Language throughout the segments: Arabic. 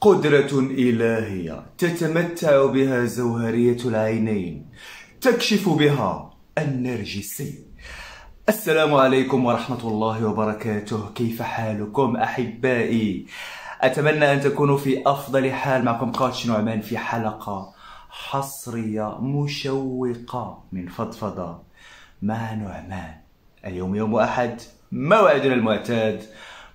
قدرة إلهية تتمتع بها زوهرية العينين تكشف بها النرجسي. السلام عليكم ورحمة الله وبركاته. كيف حالكم أحبائي؟ أتمنى أن تكونوا في أفضل حال. معكم كوتش نعمان في حلقة حصرية مشوقة من فضفضة مع نعمان. اليوم يوم أحد موعدنا المعتاد.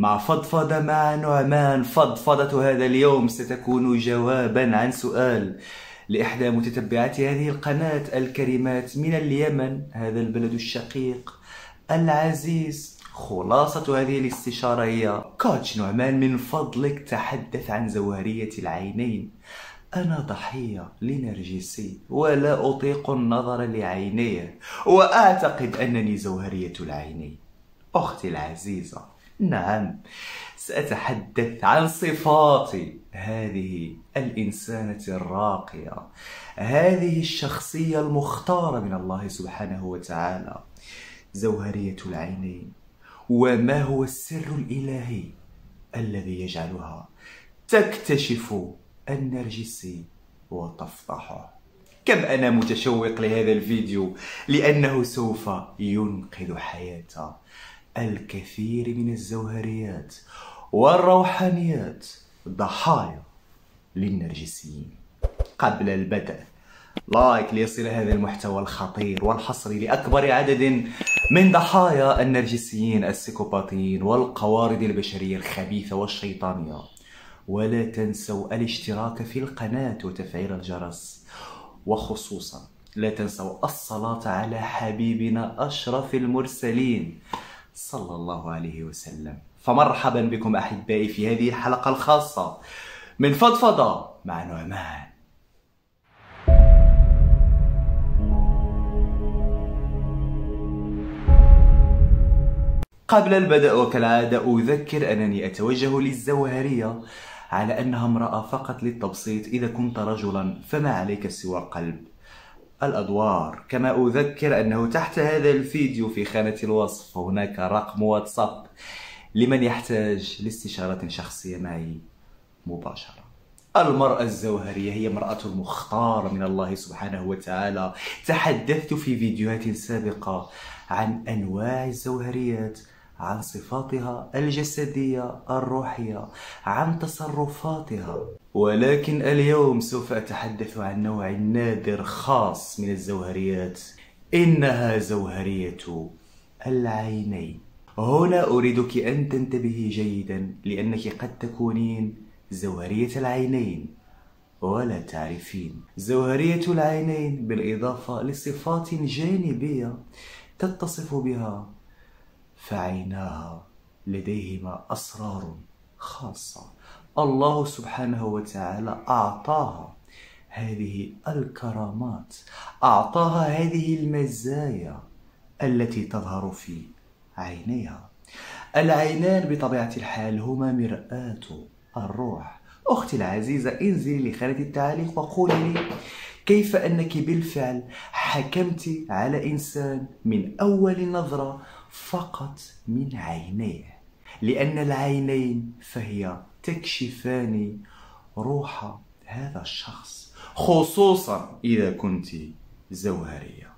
مع فضفضة مع نعمان فضفضة هذا اليوم ستكون جوابا عن سؤال لإحدى متتبعات هذه القناة الكريمات من اليمن هذا البلد الشقيق العزيز. خلاصة هذه الاستشارة هي كوتش نعمان من فضلك تحدث عن زوهرية العينين. أنا ضحية لنرجسي ولا أطيق النظر لعينيه وأعتقد أنني زوهرية العينين. أختي العزيزة. نعم. سأتحدث عن صفات هذه الإنسانة الراقية. هذه الشخصية المختارة من الله سبحانه وتعالى. زوهرية العينين. وما هو السر الإلهي الذي يجعلها تكتشف النرجسي وتفضحه كم أنا متشوق لهذا الفيديو لأنه سوف ينقذ حياة الكثير من الزوهريات والروحانيات ضحايا للنرجسيين. قبل البدء لايك ليصل هذا المحتوى الخطير والحصري لأكبر عدد من ضحايا النرجسيين السيكوباطيين والقوارض البشرية الخبيثة والشيطانية. ولا تنسوا الاشتراك في القناة وتفعيل الجرس. وخصوصا لا تنسوا الصلاة على حبيبنا أشرف المرسلين. صلى الله عليه وسلم. فمرحبا بكم أحبائي في هذه الحلقة الخاصة من فضفضة مع نعمان. قبل البدء وكالعادة أذكر أنني أتوجه للزوهرية على أنها امرأة فقط للتبسيط إذا كنت رجلا فما عليك سوى قلب الأدوار. كما أذكر أنه تحت هذا الفيديو في خانة الوصف هناك رقم واتساب لمن يحتاج لاستشارة شخصية معي مباشرة. المرأة الزوهرية هي امرأة مختارة من الله سبحانه وتعالى. تحدثت في فيديوهات سابقة عن أنواع الزوهريات عن صفاتها الجسدية الروحية عن تصرفاتها. ولكن اليوم سوف أتحدث عن نوع نادر خاص من الزوهريات. إنها زوهرية العينين. هنا أريدك أن تنتبهي جيدا لأنك قد تكونين زوهرية العينين ولا تعرفين. زوهرية العينين بالإضافة لصفات جانبية تتصف بها فعيناها. لديهما أسرار خاصة. الله سبحانه وتعالى أعطاها هذه الكرامات. أعطاها هذه المزايا التي تظهر في عينيها. العينان بطبيعة الحال هما مرآة الروح. أختي العزيزة انزلي لخانة التعليق وقولي لي كيف أنك بالفعل حكمت على إنسان من أول نظرة فقط من عينيه لأن العينين فهي تكشفان روح هذا الشخص خصوصا إذا كنت زوهرية.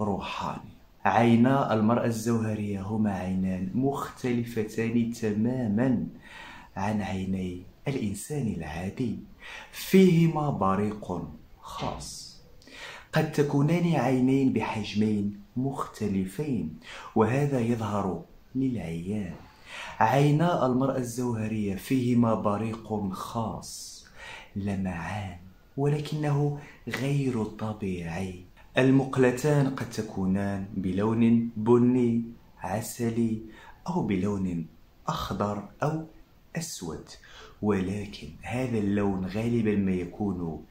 روحانية عينا المرأة الزوهرية هما عينان مختلفتان تماما عن عيني الإنسان العادي. فيهما بريق خاص. قد تكونان عينين بحجمين مختلفين وهذا يظهر للعيان. عينا المرأة الزوهرية فيهما بريق خاص لمعان ولكنه غير طبيعي. المقلتان قد تكونان بلون بني عسلي أو بلون أخضر أو أسود. ولكن هذا اللون غالبا ما يكون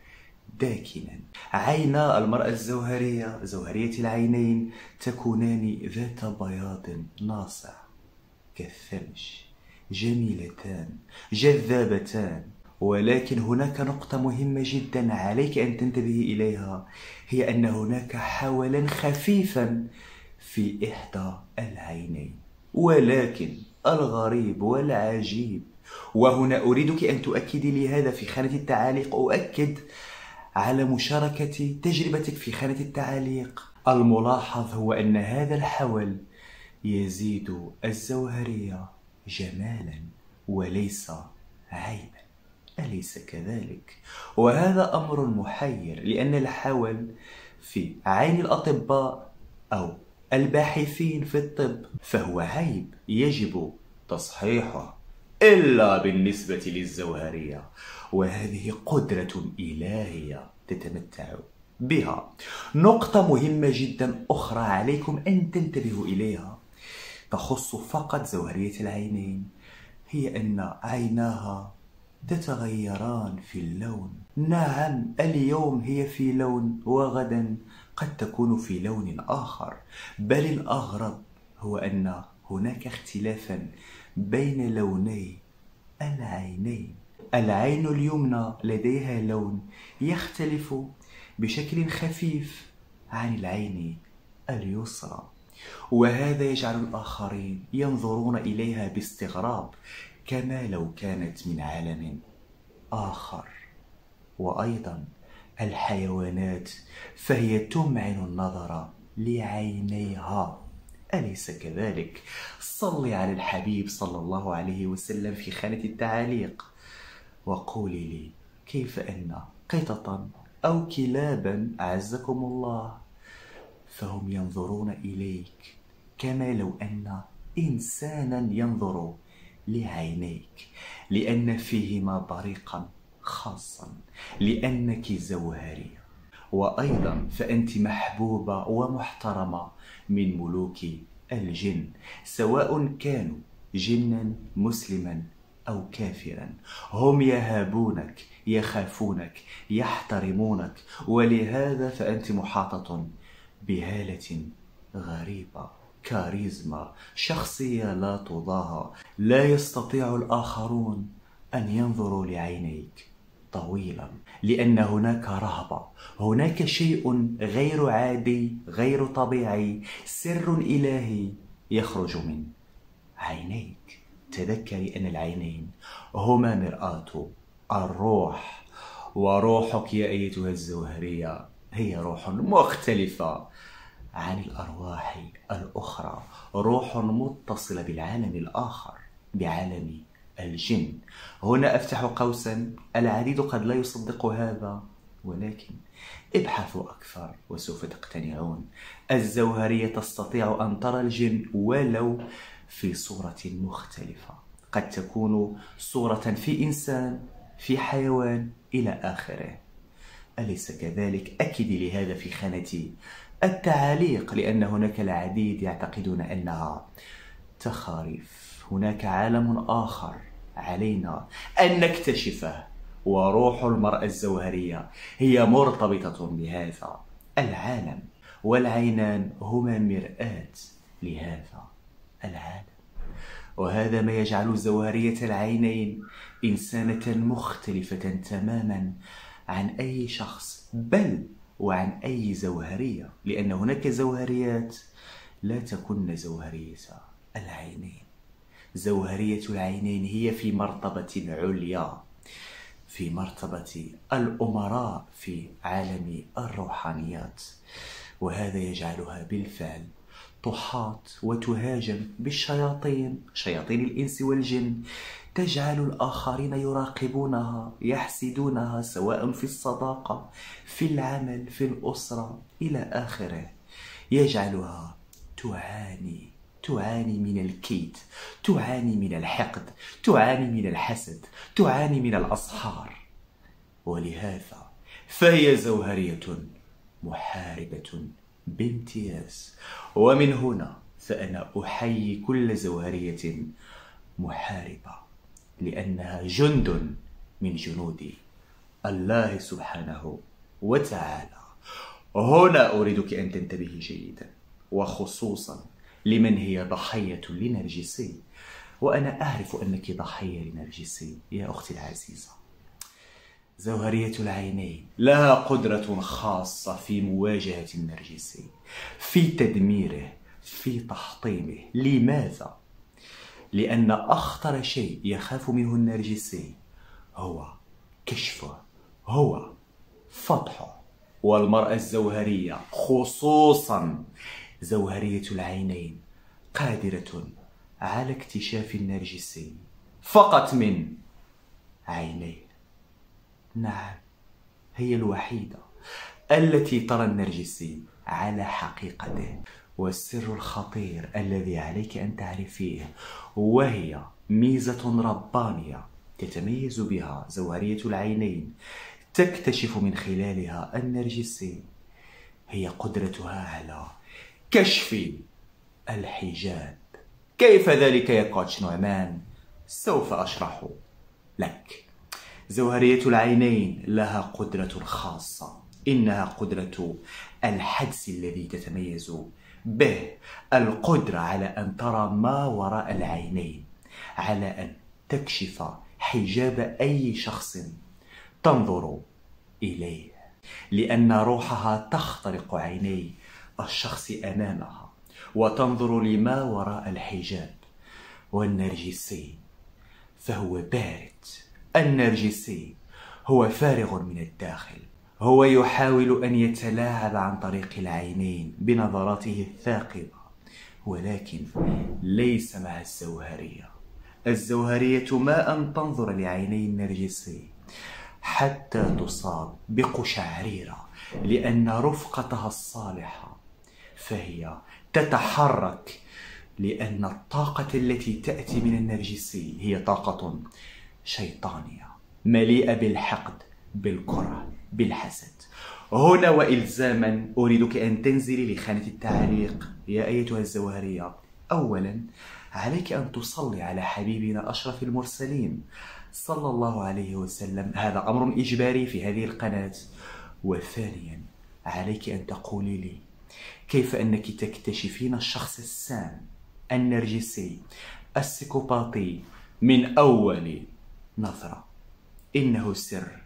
داكنا. عينا المرأة الزوهرية زوهرية العينين تكونان ذات بياض ناصع. كالثلج. جميلتان. جذابتان. ولكن هناك نقطة مهمة جدا عليك أن تنتبهي إليها. هي أن هناك حولا خفيفا في إحدى العينين. ولكن الغريب والعجيب. وهنا أريدك أن تؤكدي لي هذا في خانة التعاليق. أؤكد على مشاركة تجربتك في خانة التعاليق الملاحظ هو أن هذا الحول يزيد الزوهرية جمالا وليس عيبا. أليس كذلك؟ وهذا أمر محير لأن الحول في عين الأطباء أو الباحثين في الطب فهو عيب يجب تصحيحه. إلا بالنسبة للزوهرية وهذه قدرة إلهية تتمتع بها. نقطة مهمة جدا أخرى عليكم أن تنتبهوا إليها. تخص فقط زوهرية العينين. هي أن عيناها تتغيران في اللون. نعم اليوم هي في لون وغدا قد تكون في لون آخر. بل الأغرب هو أن هناك اختلافا بين لوني العينين. العين اليمنى لديها لون يختلف بشكل خفيف عن العين اليسرى. وهذا يجعل الآخرين ينظرون إليها باستغراب كما لو كانت من عالم آخر. وأيضا الحيوانات فهي تمعن النظر لعينيها. أليس كذلك؟ صلي على الحبيب صلى الله عليه وسلم في خانة التعاليق. وقولي لي كيف أن قططا أو كلابا أعزكم الله؟ فهم ينظرون إليك كما لو أن إنسانا ينظر لعينيك لأن فيهما طريقا خاصا لأنك زوهرية وأيضا فأنت محبوبة ومحترمة من ملوك الجن سواء كانوا جنا مسلما أو كافرا. هم يهابونك يخافونك يحترمونك ولهذا فأنت محاطة بهالة غريبة كاريزما شخصية لا تضاهى. لا يستطيع الآخرون أن ينظروا لعينيك. طويلا لأن هناك رهبة هناك شيء غير عادي غير طبيعي. سر إلهي يخرج من عينيك. تذكري أن العينين هما مرآة الروح وروحك يا أيتها الزوهرية هي روح مختلفة عن الأرواح الأخرى. روح متصلة بالعالم الآخر بعالم الجن. هنا أفتح قوسا العديد قد لا يصدق هذا ولكن ابحثوا أكثر وسوف تقتنعون. الزوهرية تستطيع أن ترى الجن ولو في صورة مختلفة. قد تكون صورة في إنسان في حيوان إلى آخره. أليس كذلك؟ أكدي لهذا في خانة التعاليق لأن هناك العديد يعتقدون أنها تخاريف. هناك عالم آخر علينا أن نكتشفه وروح المرأة الزوهرية. هي مرتبطة بهذا العالم والعينان هما مرآة لهذا العالم. وهذا ما يجعل زوهرية العينين إنسانة مختلفة تماما عن أي شخص بل وعن أي زوهرية لأن هناك زوهريات لا تكن زوهرية العينين. زوهرية العينين هي في مرتبة عليا في مرتبة الأمراء في عالم الروحانيات. وهذا يجعلها بالفعل تحاط وتهاجم بالشياطين. شياطين الإنس والجن. تجعل الآخرين يراقبونها يحسدونها سواء في الصداقة في العمل في الأسرة إلى آخره. يجعلها تعاني تعاني من الكيد تعاني من الحقد تعاني من الحسد تعاني من الأصحار ولهذا فهي زوهرية محاربة بامتياز. ومن هنا فأنا أحيي كل زوهرية محاربة لأنها جند من جنود الله سبحانه وتعالى. هنا أريدك أن تنتبهي جيدا وخصوصا لمن هي ضحية لنرجسي. وأنا أعرف أنك ضحية لنرجسي يا أختي العزيزة. زوهرية العينين لها قدرة خاصة في مواجهة النرجسي في تدميره في تحطيمه. لماذا؟ لأن أخطر شيء يخاف منه النرجسي هو كشفه هو فتحه والمرأة الزوهرية خصوصا زوهرية العينين قادرة على اكتشاف النرجسي فقط من عينيه نعم هي الوحيدة التي ترى النرجسي على حقيقته. والسر الخطير الذي عليك أن تعرفيه وهي ميزة ربانية تتميز بها زوهرية العينين تكتشف من خلالها النرجسي هي قدرتها على كشف الحجاب. كيف ذلك يا كوتش نعمان؟ سوف أشرح لك. زوهرية العينين لها قدرة خاصة. إنها قدرة الحدس الذي تتميز به. القدرة على أن ترى ما وراء العينين. على أن تكشف حجاب أي شخص تنظر إليه. لأن روحها تخترق عيني الشخص أمامها وتنظر لما وراء الحجاب والنرجسي فهو بارد. النرجسي هو فارغ من الداخل هو يحاول أن يتلاعب عن طريق العينين بنظراته الثاقبة ولكن ليس مع الزوهرية. الزوهرية ما أن تنظر لعيني النرجسي حتى تصاب بقشعريرة لأن رفقتها الصالحة فهي تتحرك لأن الطاقة التي تأتي من النرجسي هي طاقة شيطانية مليئة بالحقد بالكرة بالحسد. هنا وإلزاما أريدك أن تنزلي لخانة التعليق. يا أيتها الزوهرية أولا عليك أن تصلي على حبيبنا أشرف المرسلين. صلى الله عليه وسلم. هذا أمر إجباري في هذه القناة. وثانيا عليك أن تقولي لي كيف أنك تكتشفين الشخص السام النرجسي السيكوباطي من أول نظرة. إنه سر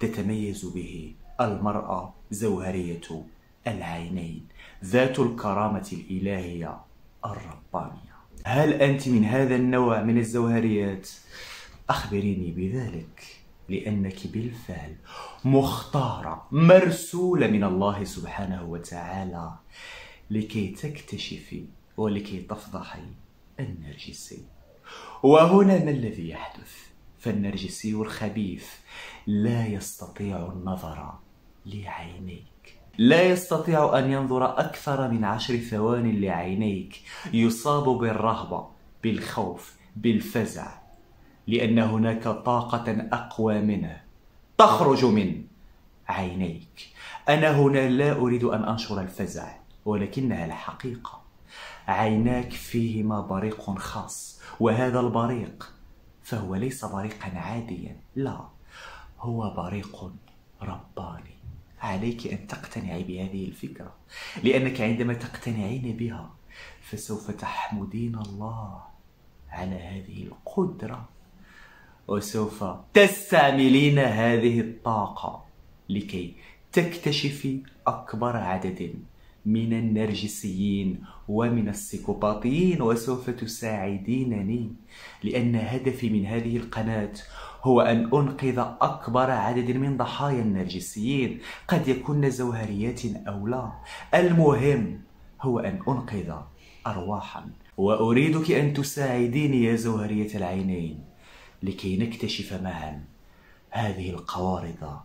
تتميز به المرأة زوهرية العينين ذات الكرامة الإلهية الربانية. هل أنت من هذا النوع من الزوهريات؟ أخبريني بذلك. لأنك بالفعل مختارة مرسولة من الله سبحانه وتعالى لكي تكتشفي ولكي تفضحي النرجسي وهنا ما الذي يحدث؟ فالنرجسي الخبيث لا يستطيع النظر لعينيك. لا يستطيع أن ينظر أكثر من عشر ثوان لعينيك يصاب بالرهبة بالخوف بالفزع. لأن هناك طاقة أقوى منه. تخرج من عينيك. أنا هنا لا أريد أن أنشر الفزع ولكنها الحقيقة. عيناك فيهما بريق خاص وهذا البريق فهو ليس بريقا عاديا لا هو بريق رباني. عليك أن تقتنعي بهذه الفكرة لأنك عندما تقتنعين بها فسوف تحمدين الله على هذه القدرة. وسوف تستعملين هذه الطاقة لكي تكتشفي أكبر عدد من النرجسيين ومن السيكوباطيين وسوف تساعدينني لأن هدفي من هذه القناة هو أن أنقذ أكبر عدد من ضحايا النرجسيين. قد يكون زوهريات أو لا. المهم هو أن أنقذ أرواحا. وأريدك أن تساعديني يا زوهرية العينين. لكي نكتشف معا هذه القوارض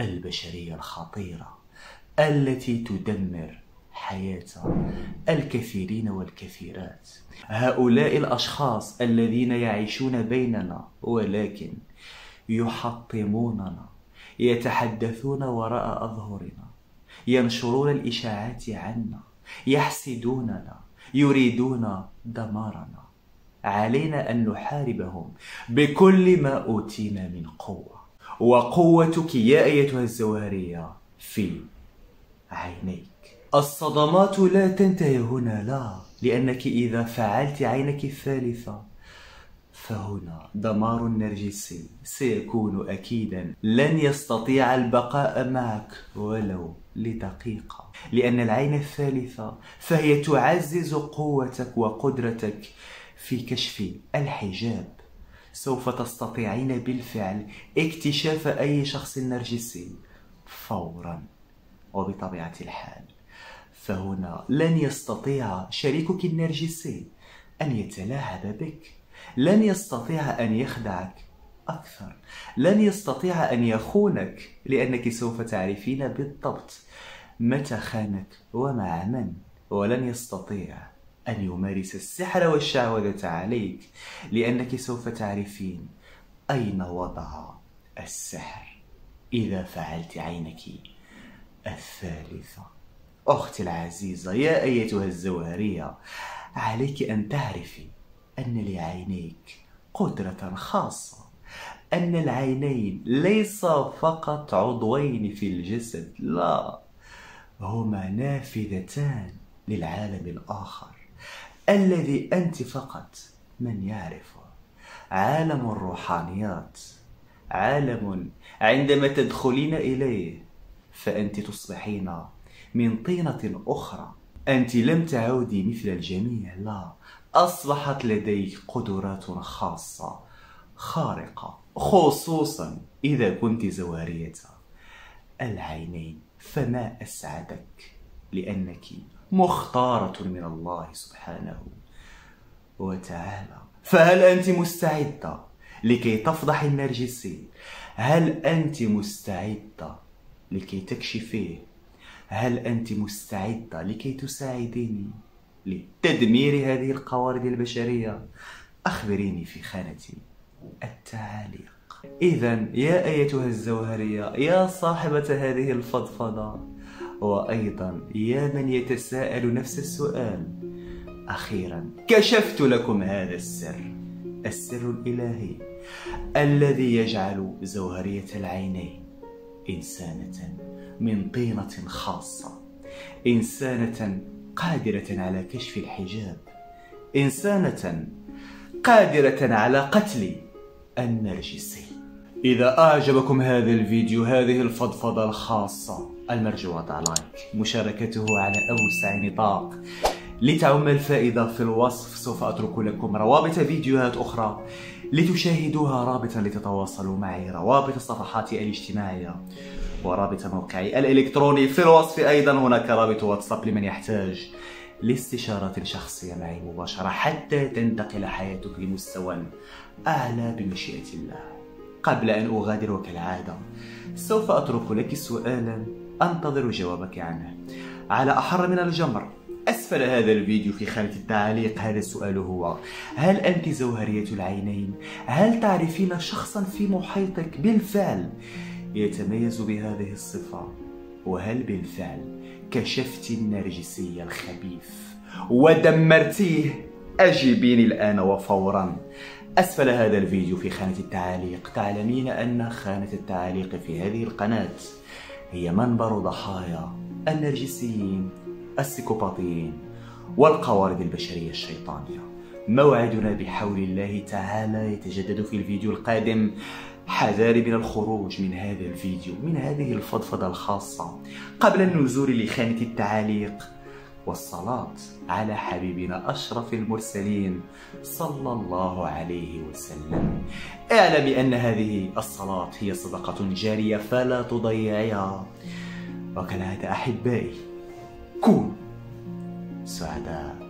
البشرية الخطيرة التي تدمر حياة الكثيرين والكثيرات. هؤلاء الأشخاص الذين يعيشون بيننا ولكن يحطموننا يتحدثون وراء أظهرنا ينشرون الإشاعات عنا يحسدوننا يريدون دمارنا. علينا أن نحاربهم بكل ما أوتينا من قوة. وقوتك يا أيتها الزوارية في عينيك. الصدمات لا تنتهي هنا لا لأنك إذا فعلت عينك الثالثة فهنا دمار النرجسي سيكون أكيدا لن يستطيع البقاء معك ولو لدقيقة. لأن العين الثالثة فهي تعزز قوتك وقدرتك في كشف الحجاب. سوف تستطيعين بالفعل اكتشاف أي شخص نرجسي فورا وبطبيعة الحال. فهنا لن يستطيع شريكك النرجسي أن يتلاعب بك. لن يستطيع أن يخدعك أكثر. لن يستطيع أن يخونك لأنك سوف تعرفين بالضبط متى خانك ومع من. ولن يستطيع أن يمارس السحر والشعوذة عليك لأنك سوف تعرفين أين وضع السحر. إذا فعلت عينك. الثالثة. أختي العزيزة يا أيتها الزوهرية عليك أن تعرفي أن لعينيك قدرة خاصة أن العينين ليس فقط عضوين في الجسد لا هما نافذتان للعالم الآخر. الذي أنت فقط من يعرفه عالم الروحانيات عالم عندما تدخلين إليه فأنت تصبحين من طينة أخرى. أنت لم تعودي مثل الجميع لا. أصبحت لديك قدرات خاصة خارقة خصوصا إذا كنت زوارية العينين. فما أسعدك لأنك مختارة من الله سبحانه وتعالى. فهل أنت مستعدة لكي تفضح النرجسي هل أنت مستعدة لكي تكشفيه هل أنت مستعدة لكي تساعديني لتدمير هذه القوارض البشرية؟ أخبريني في خانة التعاليق إذا يا أيتها الزوهرية يا صاحبة هذه الفضفضة وأيضا يا من يتساءل نفس السؤال. أخيرا كشفت لكم هذا السر. السر الإلهي الذي يجعل زوهرية العينين إنسانة من طينة خاصة إنسانة قادرة على كشف الحجاب إنسانة قادرة على قتل النرجسي. إذا أعجبكم هذا الفيديو هذه الفضفضة الخاصة المرجو وضع لايك مشاركته على أوسع نطاق. لتعم الفائدة في الوصف سوف أترك لكم روابط فيديوهات أخرى لتشاهدوها رابطا لتتواصلوا معي. روابط صفحاتي الاجتماعية ورابط موقعي الإلكتروني في الوصف أيضا. هناك رابط واتساب لمن يحتاج لاستشارة شخصية معي مباشرة حتى تنتقل حياتك لمستوى أعلى بمشيئة الله. قبل أن أغادر كالعادة سوف أترك لك سؤالا أنتظر جوابك عنه على أحر من الجمر. أسفل هذا الفيديو في خانة التعليق. هذا السؤال هو هل أنت زوهرية العينين؟ هل تعرفين شخصا في محيطك؟ بالفعل. يتميز بهذه الصفة؟ وهل بالفعل كشفت النرجسي الخبيث؟ ودمرتيه؟ أجيبيني الآن وفورا. أسفل هذا الفيديو في خانة التعاليق تعلمين أن خانة التعاليق في هذه القناة هي منبر ضحايا النرجسيين السيكوباطيين والقوارض البشرية الشيطانية. موعدنا بحول الله تعالى يتجدد في الفيديو القادم. حذاري من الخروج من هذا الفيديو من هذه الفضفضة الخاصة. قبل النزول لخانة التعاليق والصلاة على حبيبنا أشرف المرسلين صلى الله عليه وسلم. اعلم بأن هذه الصلاة هي صدقة جارية فلا تضيعها وكالعادة أحبائي كونوا سعداء.